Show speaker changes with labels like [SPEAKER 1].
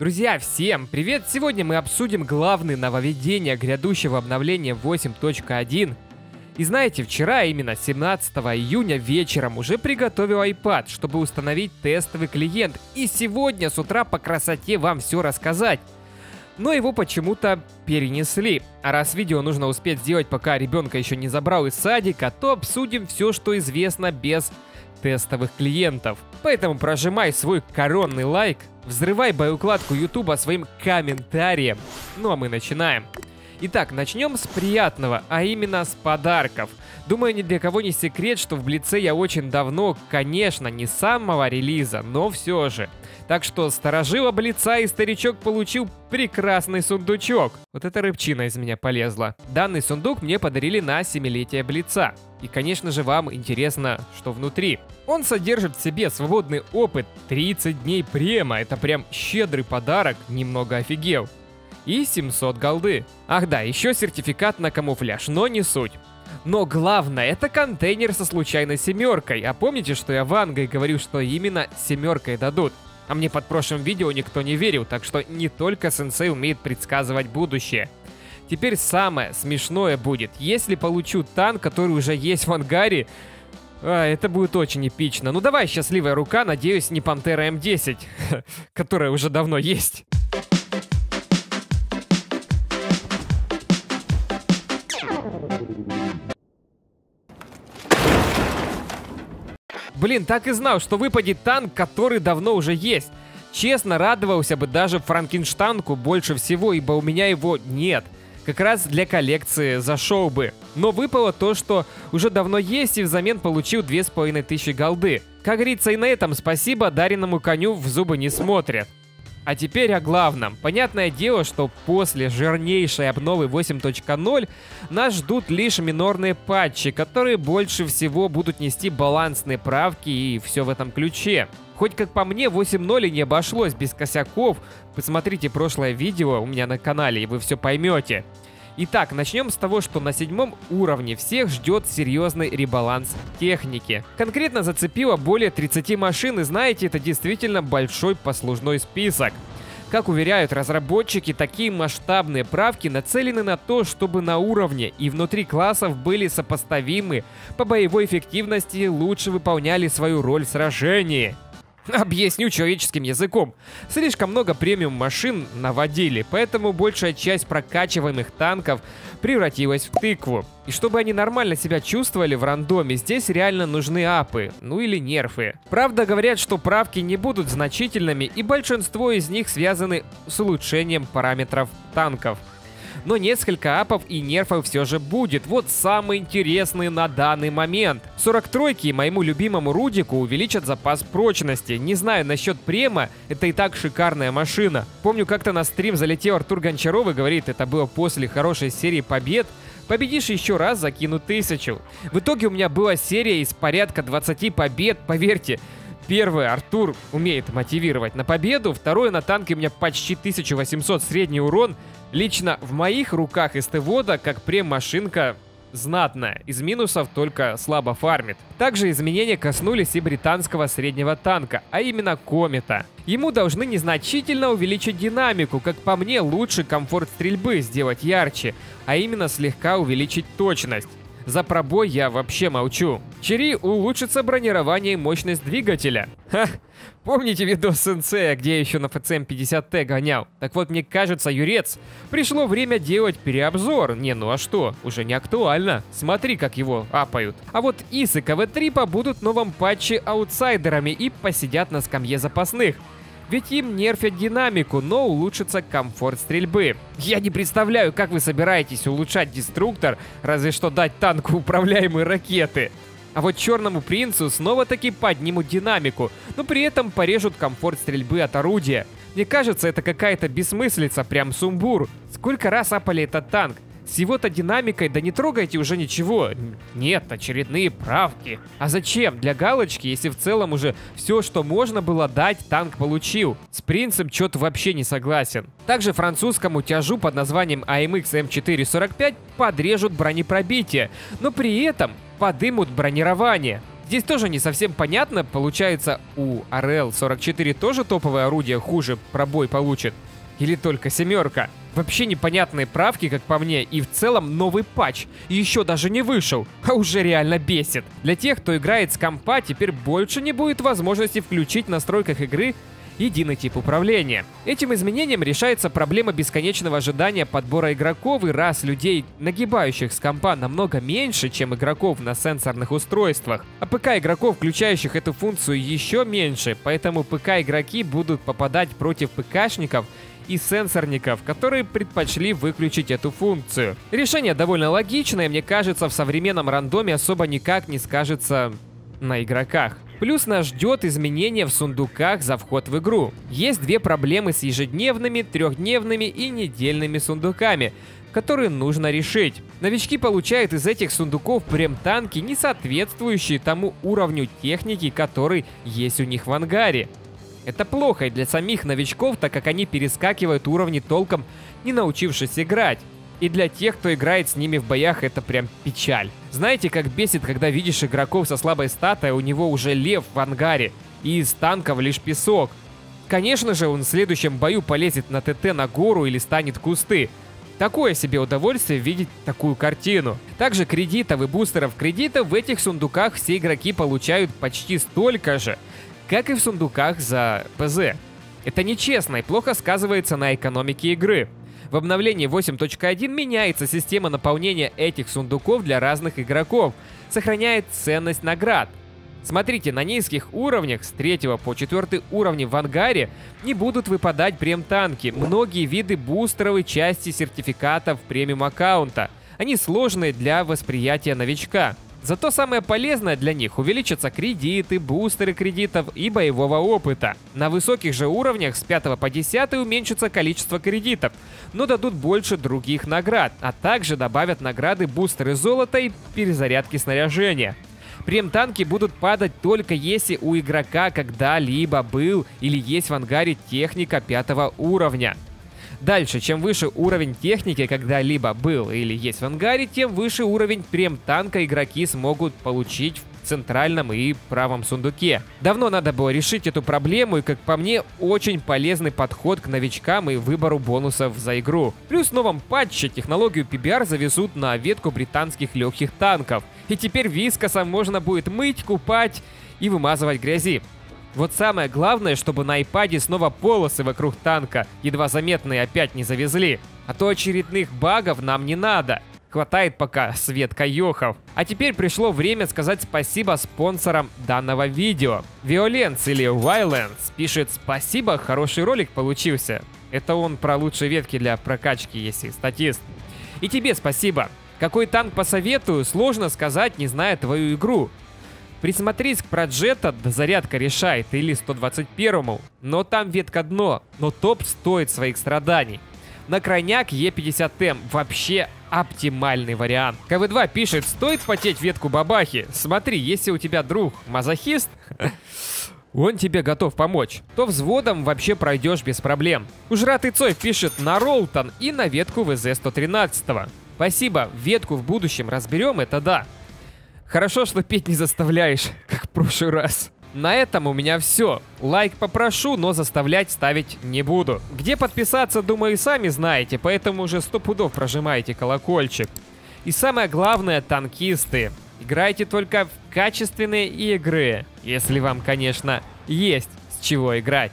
[SPEAKER 1] Друзья, всем привет! Сегодня мы обсудим главные нововведения грядущего обновления 8.1. И знаете, вчера, именно 17 июня вечером, уже приготовил iPad, чтобы установить тестовый клиент. И сегодня с утра по красоте вам все рассказать. Но его почему-то перенесли. А раз видео нужно успеть сделать, пока ребенка еще не забрал из садика, то обсудим все, что известно без тестовых клиентов. Поэтому прожимай свой коронный лайк, взрывай боеукладку Ютуба своим комментарием. Ну а мы начинаем. Итак, начнем с приятного, а именно с подарков. Думаю, ни для кого не секрет, что в Блице я очень давно, конечно, не с самого релиза, но все же. Так что сторожила Блица и старичок получил прекрасный сундучок. Вот эта рыбчина из меня полезла. Данный сундук мне подарили на 7-летие Блица. И, конечно же, вам интересно, что внутри. Он содержит в себе свободный опыт 30 дней према. Это прям щедрый подарок, немного офигел. И 700 голды. Ах да, еще сертификат на камуфляж, но не суть. Но главное, это контейнер со случайной семеркой. А помните, что я Вангой говорил, что именно семеркой дадут? А мне под прошлым видео никто не верил, так что не только сенсей умеет предсказывать будущее. Теперь самое смешное будет, если получу танк, который уже есть в ангаре, а, это будет очень эпично. Ну давай, счастливая рука, надеюсь, не Пантера М10, которая уже давно есть. Блин, так и знал, что выпадет танк, который давно уже есть. Честно, радовался бы даже Франкенштанку больше всего, ибо у меня его нет. Как раз для коллекции зашел бы. Но выпало то, что уже давно есть, и взамен получил 2500 голды. Как говорится, и на этом спасибо даренному коню в зубы не смотрят. А теперь о главном. Понятное дело, что после жирнейшей обновы 8.0 нас ждут лишь минорные патчи, которые больше всего будут нести балансные правки и все в этом ключе. Хоть как по мне 8.0 не обошлось без косяков, посмотрите прошлое видео у меня на канале и вы все поймете. Итак, начнем с того, что на седьмом уровне всех ждет серьезный ребаланс техники. Конкретно зацепило более 30 машин, и знаете, это действительно большой послужной список. Как уверяют разработчики, такие масштабные правки нацелены на то, чтобы на уровне и внутри классов были сопоставимы, по боевой эффективности лучше выполняли свою роль в сражении. Объясню человеческим языком. Слишком много премиум машин наводили, поэтому большая часть прокачиваемых танков превратилась в тыкву. И чтобы они нормально себя чувствовали в рандоме, здесь реально нужны апы, ну или нерфы. Правда, говорят, что правки не будут значительными, и большинство из них связаны с улучшением параметров танков но несколько апов и нерфов все же будет. Вот самые интересные на данный момент. 43-ки моему любимому Рудику увеличат запас прочности. Не знаю насчет према, это и так шикарная машина. Помню, как-то на стрим залетел Артур Гончаров и говорит, это было после хорошей серии побед, Победишь еще раз, закину тысячу. В итоге у меня была серия из порядка 20 побед, поверьте. Первый Артур умеет мотивировать на победу, второй на танке у меня почти 1800 средний урон, Лично в моих руках СТ-вода как прем-машинка знатная. Из минусов только слабо фармит. Также изменения коснулись и британского среднего танка, а именно Комета. Ему должны незначительно увеличить динамику, как по мне лучше комфорт стрельбы сделать ярче, а именно слегка увеличить точность. За пробой я вообще молчу. Черри улучшится бронирование и мощность двигателя. Ха, помните видос сенсея, где я еще на FCM50T гонял? Так вот, мне кажется, Юрец, пришло время делать переобзор. Не, ну а что, уже не актуально. Смотри, как его апают. А вот Ис и КВ-3 побудут в новом патче аутсайдерами и посидят на скамье запасных. Ведь им нерфят динамику, но улучшится комфорт стрельбы. Я не представляю, как вы собираетесь улучшать деструктор, разве что дать танку управляемые ракеты. А вот Черному Принцу снова-таки поднимут динамику, но при этом порежут комфорт стрельбы от орудия. Мне кажется, это какая-то бессмыслица, прям сумбур. Сколько раз апали этот танк? С его-то динамикой, да не трогайте уже ничего. Нет, очередные правки. А зачем? Для галочки, если в целом уже все, что можно было дать, танк получил. С принцем что-то вообще не согласен. Также французскому тяжу под названием AMX M445 подрежут бронепробитие, но при этом подымут бронирование. Здесь тоже не совсем понятно, получается у RL-44 тоже топовое орудие хуже пробой получит? Или только семерка? Вообще непонятные правки, как по мне, и в целом новый патч. И еще даже не вышел, а уже реально бесит. Для тех, кто играет с компа, теперь больше не будет возможности включить в настройках игры единый тип управления. Этим изменением решается проблема бесконечного ожидания подбора игроков, и раз людей, нагибающих с компа, намного меньше, чем игроков на сенсорных устройствах, а ПК-игроков, включающих эту функцию, еще меньше, поэтому ПК-игроки будут попадать против ПКшников и сенсорников, которые предпочли выключить эту функцию. Решение довольно логичное, мне кажется, в современном рандоме особо никак не скажется на игроках. Плюс нас ждет изменения в сундуках за вход в игру. Есть две проблемы с ежедневными, трехдневными и недельными сундуками, которые нужно решить. Новички получают из этих сундуков прем-танки, не соответствующие тому уровню техники, который есть у них в ангаре. Это плохо и для самих новичков, так как они перескакивают уровни толком, не научившись играть. И для тех, кто играет с ними в боях, это прям печаль. Знаете, как бесит, когда видишь игроков со слабой статой, а у него уже лев в ангаре, и из танков лишь песок. Конечно же, он в следующем бою полезет на ТТ на гору или станет кусты. Такое себе удовольствие видеть такую картину. Также кредитов и бустеров кредитов в этих сундуках все игроки получают почти столько же, как и в сундуках за ПЗ. Это нечестно и плохо сказывается на экономике игры. В обновлении 8.1 меняется система наполнения этих сундуков для разных игроков, сохраняет ценность наград. Смотрите, на низких уровнях, с 3 по 4 уровни в ангаре, не будут выпадать прем-танки, многие виды бустеровой части сертификатов премиум аккаунта. Они сложные для восприятия новичка. Зато самое полезное для них увеличатся кредиты, бустеры кредитов и боевого опыта. На высоких же уровнях с 5 по 10 уменьшится количество кредитов, но дадут больше других наград, а также добавят награды бустеры золота и перезарядки снаряжения. Прем-танки будут падать только если у игрока когда-либо был или есть в ангаре техника пятого уровня. Дальше, чем выше уровень техники когда-либо был или есть в ангаре, тем выше уровень прем-танка игроки смогут получить в центральном и правом сундуке. Давно надо было решить эту проблему, и, как по мне, очень полезный подход к новичкам и выбору бонусов за игру. Плюс в новом патче технологию PBR завезут на ветку британских легких танков. И теперь вискосом можно будет мыть, купать и вымазывать грязи. Вот самое главное, чтобы на iPad снова полосы вокруг танка, едва заметные, опять не завезли. А то очередных багов нам не надо. Хватает пока Светка Йохов. А теперь пришло время сказать спасибо спонсорам данного видео. Violence или Violence пишет «Спасибо, хороший ролик получился». Это он про лучшие ветки для прокачки, если статист. И тебе спасибо. Какой танк посоветую, сложно сказать, не зная твою игру. Присмотрись к Проджета, зарядка решает, или 121-му. Но там ветка дно, но топ стоит своих страданий. На крайняк Е50М вообще оптимальный вариант. КВ2 пишет, стоит потеть ветку бабахи. Смотри, если у тебя друг мазохист, он тебе готов помочь, то взводом вообще пройдешь без проблем. Ужратый Цой пишет на Ролтон и на ветку ВЗ-113. Спасибо, ветку в будущем разберем, это да. Хорошо, что петь не заставляешь, как в прошлый раз. На этом у меня все. Лайк попрошу, но заставлять ставить не буду. Где подписаться, думаю, сами знаете, поэтому уже сто пудов прожимаете колокольчик. И самое главное, танкисты, играйте только в качественные игры, если вам, конечно, есть с чего играть.